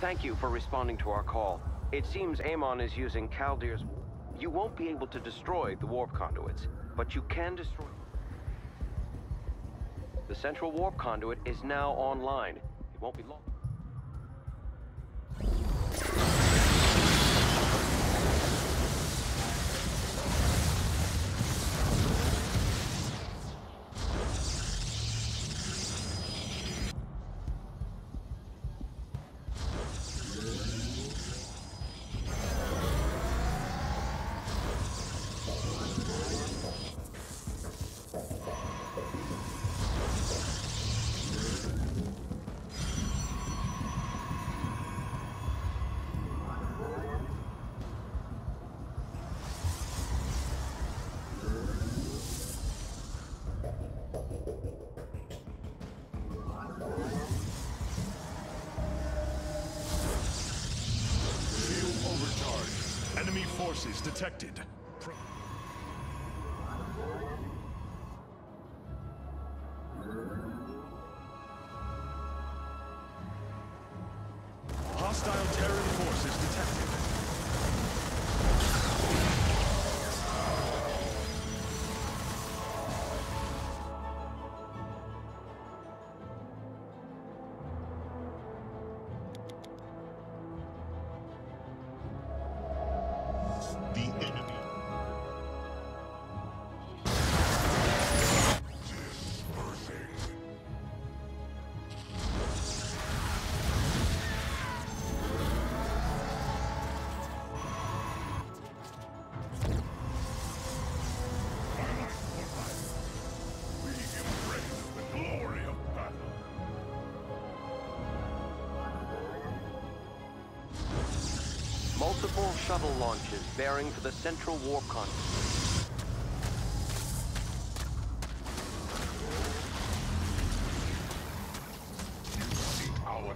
Thank you for responding to our call. It seems Amon is using Kaldir's... You won't be able to destroy the warp conduits, but you can destroy... The central warp conduit is now online. It won't be long. Forces detected. Multiple shuttle launches bearing for the central warp conduit. Our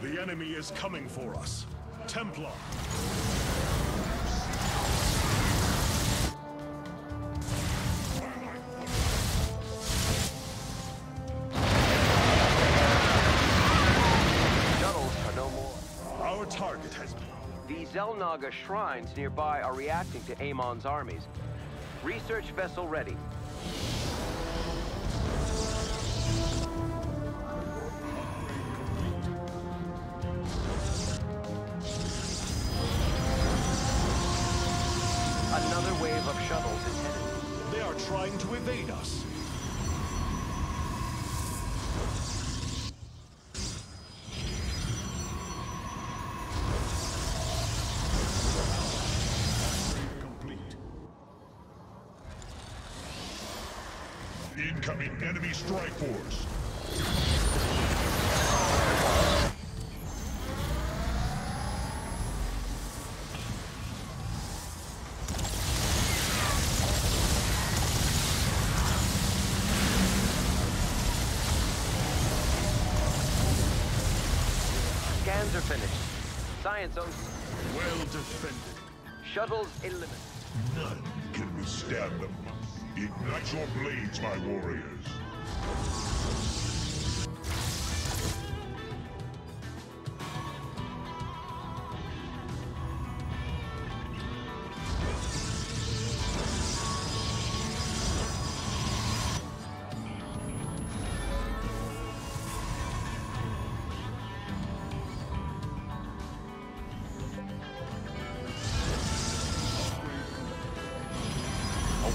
The enemy is coming for us. Templar. Xel'Naga shrines nearby are reacting to Amon's armies. Research vessel ready. Another wave of shuttles is headed. They are trying to evade us. Incoming enemy strike force. Scans are finished. Science owns Well defended. shuttles eliminated. None can withstand them. Ignite your blades, my warriors.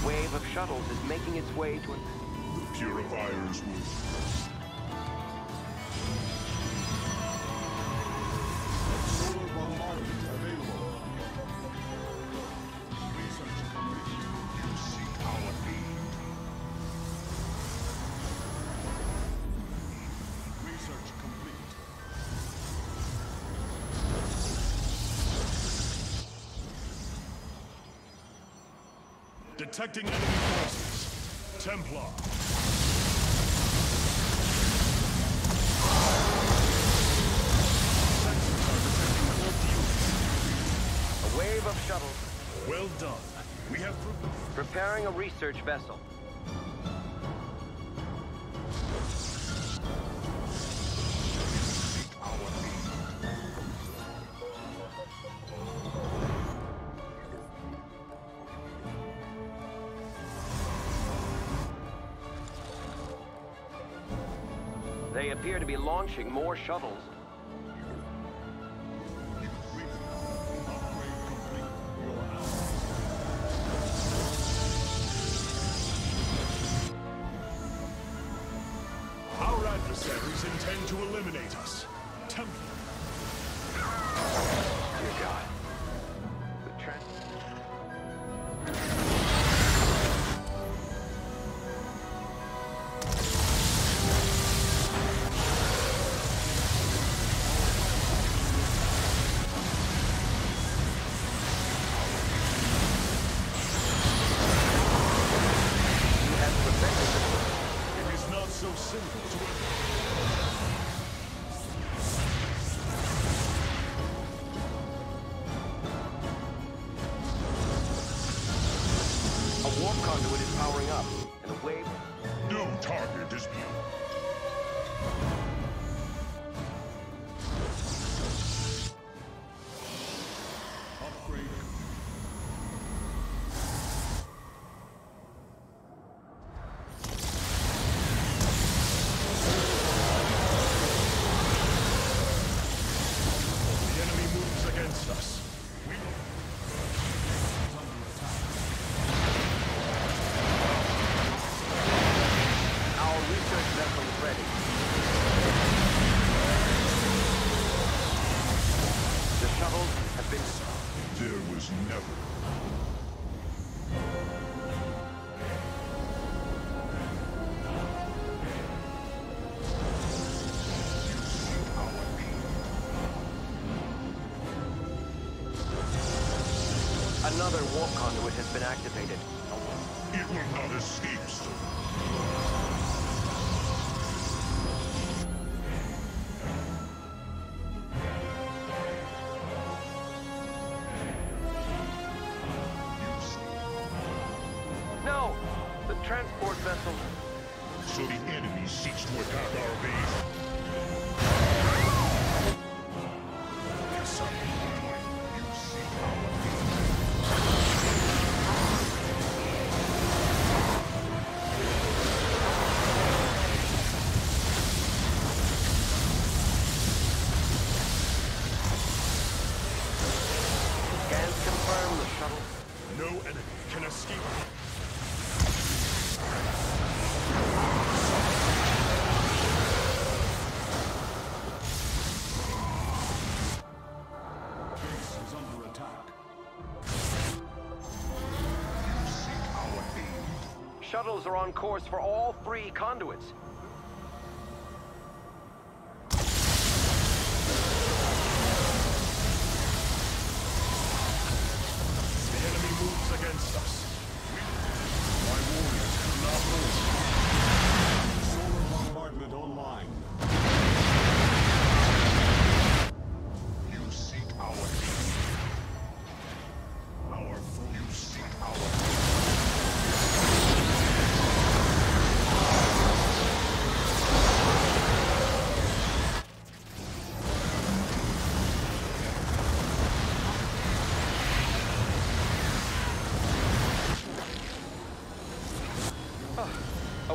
Wave of shuttles is making its way to. The purifiers will. Detecting enemy forces. Templar. Sensors are detecting warp units. A wave wave of shuttles. Well done. We have Preparing a research vessel. They appear to be launching more shuttles. Our adversaries intend to eliminate conduit is powering up, and a wave... No target is... Upgrade. Have. There was never... Another warp conduit has been activated. It will not escape so. So the enemy seeks to attack our base. Shuttles are on course for all three conduits.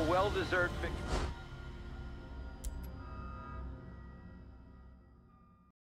Well-deserved victory.